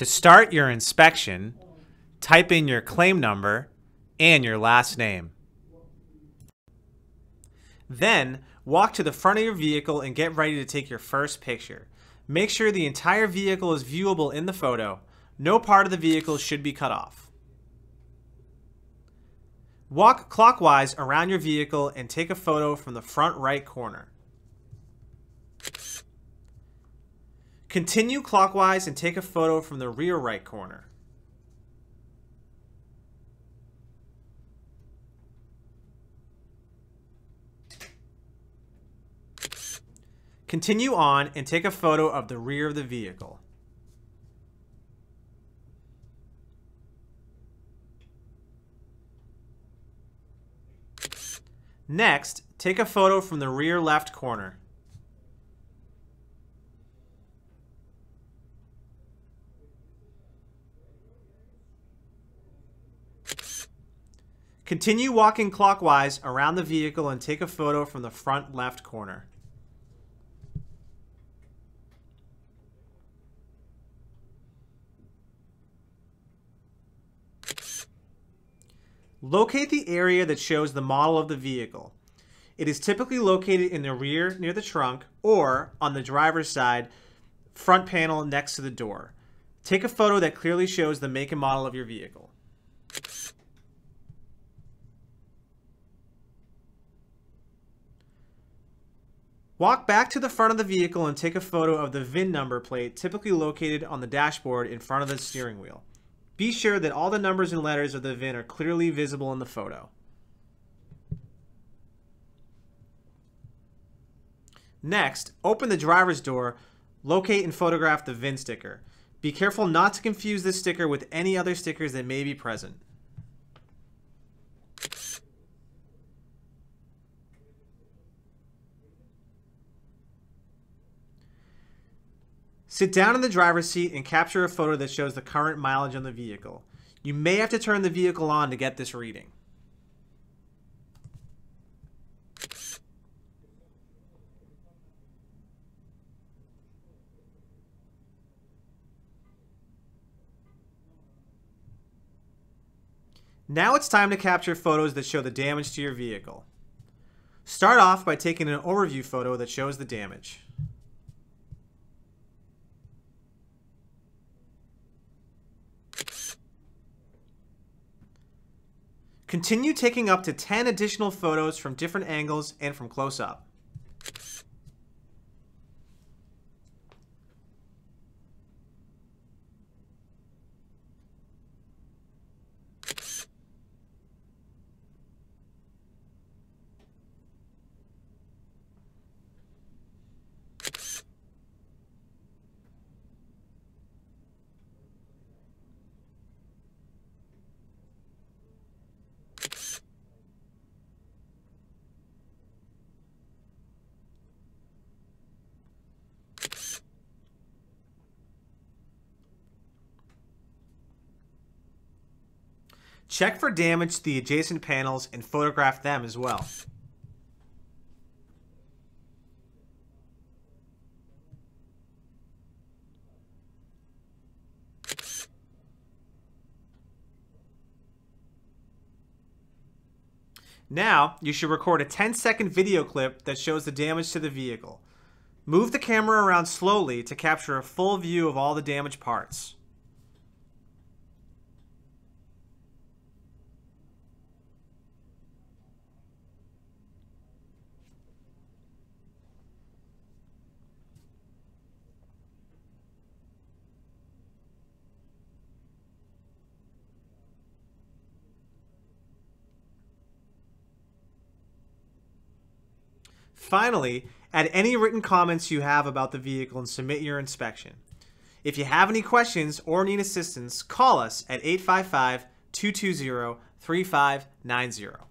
To start your inspection, type in your claim number and your last name. Then, walk to the front of your vehicle and get ready to take your first picture. Make sure the entire vehicle is viewable in the photo. No part of the vehicle should be cut off. Walk clockwise around your vehicle and take a photo from the front right corner. Continue clockwise and take a photo from the rear right corner. Continue on and take a photo of the rear of the vehicle. Next, take a photo from the rear left corner. Continue walking clockwise around the vehicle and take a photo from the front left corner. Locate the area that shows the model of the vehicle. It is typically located in the rear near the trunk or on the driver's side front panel next to the door. Take a photo that clearly shows the make and model of your vehicle. Walk back to the front of the vehicle and take a photo of the VIN number plate typically located on the dashboard in front of the steering wheel. Be sure that all the numbers and letters of the VIN are clearly visible in the photo. Next, open the driver's door, locate and photograph the VIN sticker. Be careful not to confuse this sticker with any other stickers that may be present. Sit down in the driver's seat and capture a photo that shows the current mileage on the vehicle. You may have to turn the vehicle on to get this reading. Now it's time to capture photos that show the damage to your vehicle. Start off by taking an overview photo that shows the damage. Continue taking up to 10 additional photos from different angles and from close up. Check for damage to the adjacent panels and photograph them as well. Now, you should record a 10 second video clip that shows the damage to the vehicle. Move the camera around slowly to capture a full view of all the damaged parts. Finally, add any written comments you have about the vehicle and submit your inspection. If you have any questions or need assistance, call us at 855 220 3590.